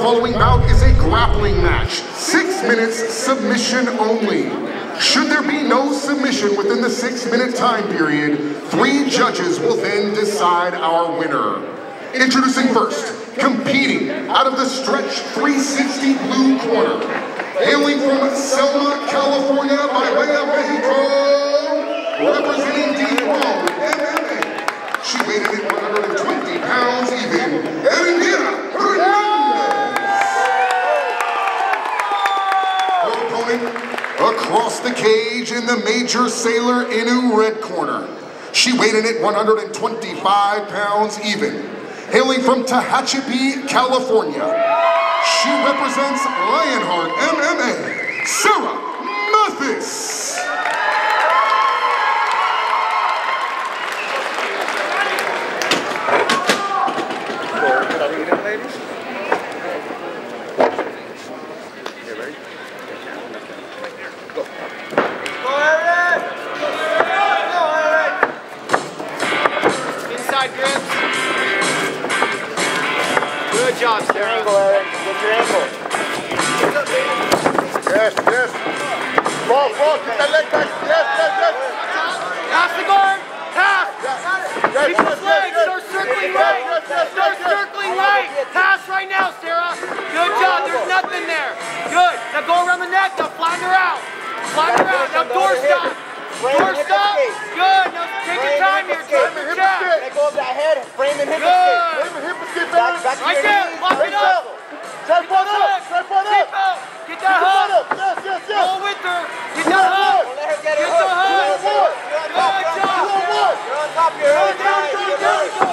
following bout is a grappling match, six minutes submission only. Should there be no submission within the six minute time period, three judges will then decide our winner. Introducing first, competing out of the stretch 360 blue corner, hailing from Selma, California by way of Mexico, representing D-Road MMA. She weighed in at 120 pounds even, Erendira Hernandez. Across the cage in the Major Sailor Inu red corner. She weighed in at 125 pounds even. Hailing from Tehachapi, California. She represents Lionheart MMA, Sarah Yes, yes. Fall, fall. Get that leg back. Yes, yes, yes. Pass the guard. Pass. Yes, Keep yes, those legs. yes. Start circling Yes, right. yes, yes, Start yes, yes. circling right. Pass right now, Sarah. Good job. There's nothing there. Good. Now go around the neck. Now flatten her out. Flatten her out. Now door stop. Door stop. Good. Now take your time here. Drop your chest. Let go of that head. Frame and hip Good. escape. Frame and hip escape, Back, baby. back to Right your there. knees. Lock it Right up. level. Trap one up. Trap one up. Get that hook. Yes, yes, yes. Go with her. Get that hook. Don't let her get Get the hooked. hook. You're on top. You're on Good top. job. Two on one. You're on top. You're Turn, on turn, top. turn, You're turn.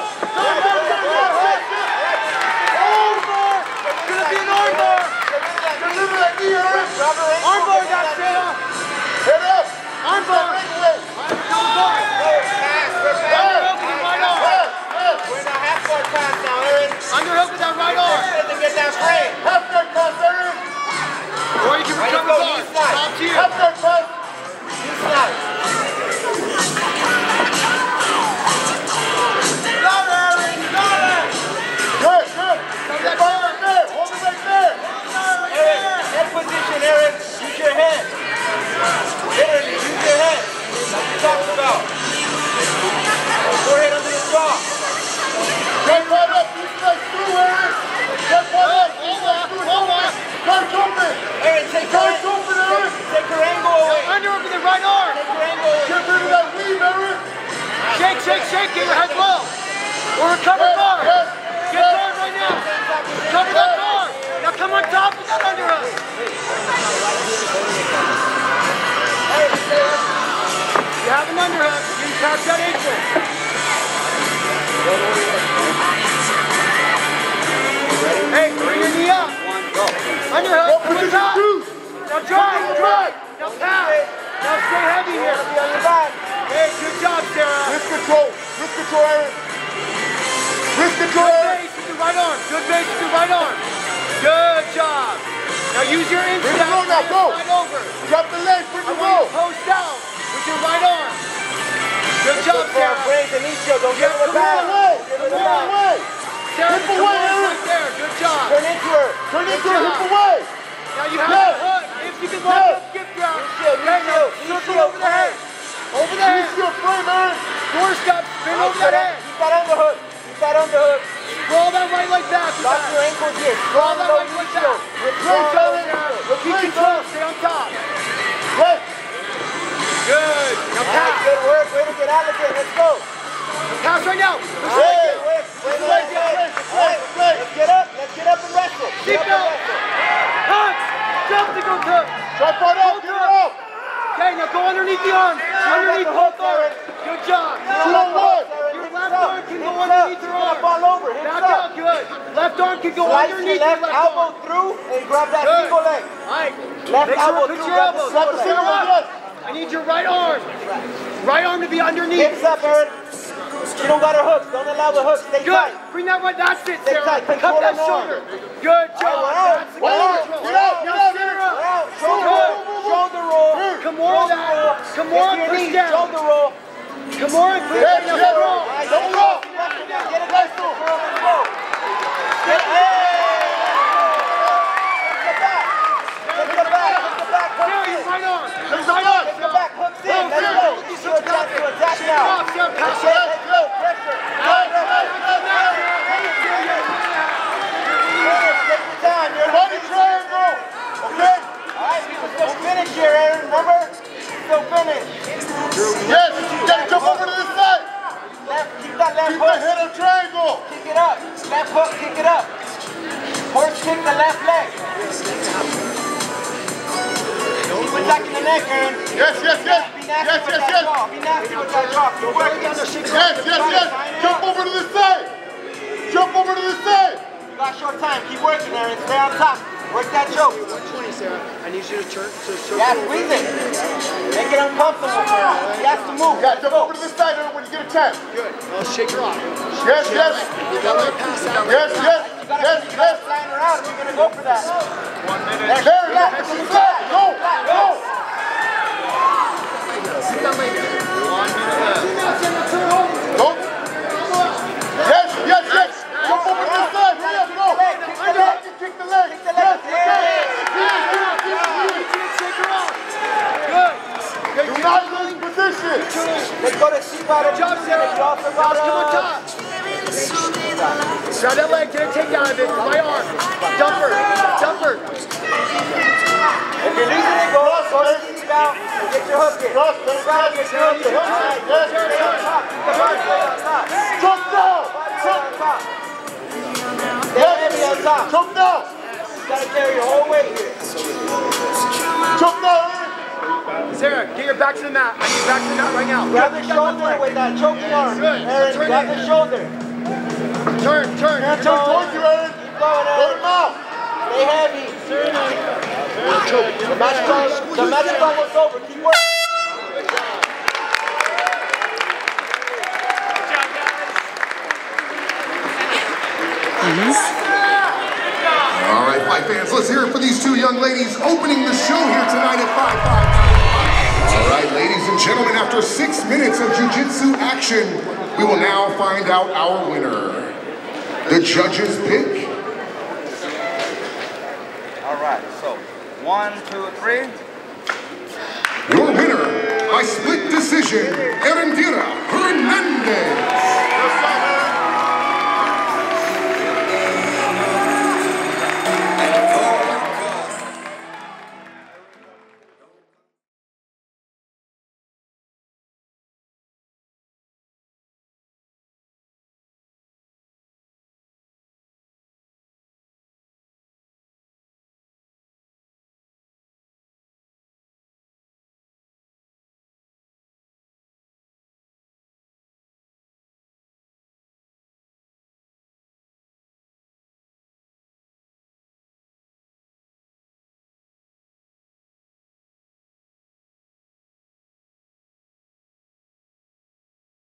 Shake. Get your head low. Or recover yes, Get guard right now. Cover that guard. Now come on top with that underhook. You have an underhook. You can catch that ankle. Hey, bring your knee up. Underhook. Come on top. Now drive, drive. Now pass. Now stay heavy here. Be on your back. Hey, good job, Sarah. Wrist control. Wrist control, Wrist control, Good base with the right arm. Good base with the right arm. Good job. Now use your Bring instep. it on now, go. Slide over. Drop the leg. Bring the want roll. post out with your right arm. Good job, Look for a Sarah. phrase and knee. Don't give Yeah, her the come back. on. Away. Give her the back. away. Sarah, Hip away, on, Eric. right there. Good job. Turn into her. Turn Good into a hip away. Now you have Yes. a hook. If you can lock Yes. up gift grab. shield, knee shield, circle shield, over the head. Over the Use your frame, Eric. Door step. Spin over Keep that that, head. keep that underhook. Keep that underhook. Roll that right leg back. Lock that. your ankles here. Roll that right knee leg back. With Replace, strong low Eric. Keep control. Stay on top. Yes. Good. Now pass. good work. Way to get out of it. Let's go. Pass right now. Hey, wait, wait, wait, wait, wait. All right, let's get up. Let's get up and wrestle. Get up and Seatbelt. wrestle. Punch. Jump to go to. Tripod up. Get it up. Okay, now go underneath the arms. Underneath the both hook, Aaron. arms. Good job. Two on one. Your left arm can go underneath your arm. Fall over. Hips Back up. out. Good. Left arm can go Slice underneath your left left elbow arm. through and grab that Good. single leg. All right. Left Make sure elbow put through, grab. Slap the single leg. Yes. I need your right arm. Right arm to be underneath. Hips up, Aaron. She don't got her hooks. Don't allow the hooks. Stay Good. tight. Bring that right. That's it, Stay Sarah. tight. Cut that arm. shoulder. Good job. Right, That's One arm. Get out. Now, out. Sarah. Out. Shoulder roll. Shoulder roll. Come more of that. Come more. Get Push down. Shoulder roll. And Push down. yes. Roll let's go Keep attacking the neck, Aaron. Yes, yes, yes. Be Yes, nasty with yes, that yes. jaw. Be nasty with that jaw. You're working. Yes, yes, yes. Jump over to this side. Jump over to this side. You got short time. Keep working, Aaron. Stay on top. Work that choke. 120, Sarah. I need you to turn to Yeah, squeeze it. Make it uncomfortable for him. He has to move. Yeah, jump over to this side Aaron, when you get a chance. Good. Now shake her off. Yes, yes. You gotta let pass out. Yes, yes. You gotta, Yes, you gotta yes. plan her out if you're gonna go for that. There, there, to the side. Go, go. Let's go to out of job, Sarah. You also got Come on uh, top. Grab that leg, get a takedown of it. My arm. Dump her. Dump. If you're losing it, out get your hook in. Cross, turn around, get your hook in. Yes, Stay yes, on top. Keep the body weight on top. Jump down. On top. Stay heavy on top. Jump down. You gotta carry your whole weight here. Jump down. Sarah, get your back to the mat. I need back to the mat right now. Grab the shoulder with that choking arm. Aaron, Turn grab the shoulder. Turn, turn. Turn towards you, Aaron. Keep going, Go to Aaron. mouth. Stay heavy. The match is almost over. Keep working. All right, fight fans, let's hear it for these two young ladies opening the show here tonight at 5 All right, ladies and gentlemen, after six minutes of jiu-jitsu action, we will now find out our winner. The judges pick All right, so one, two, three. your winner by split decision, Erendira Hernandez.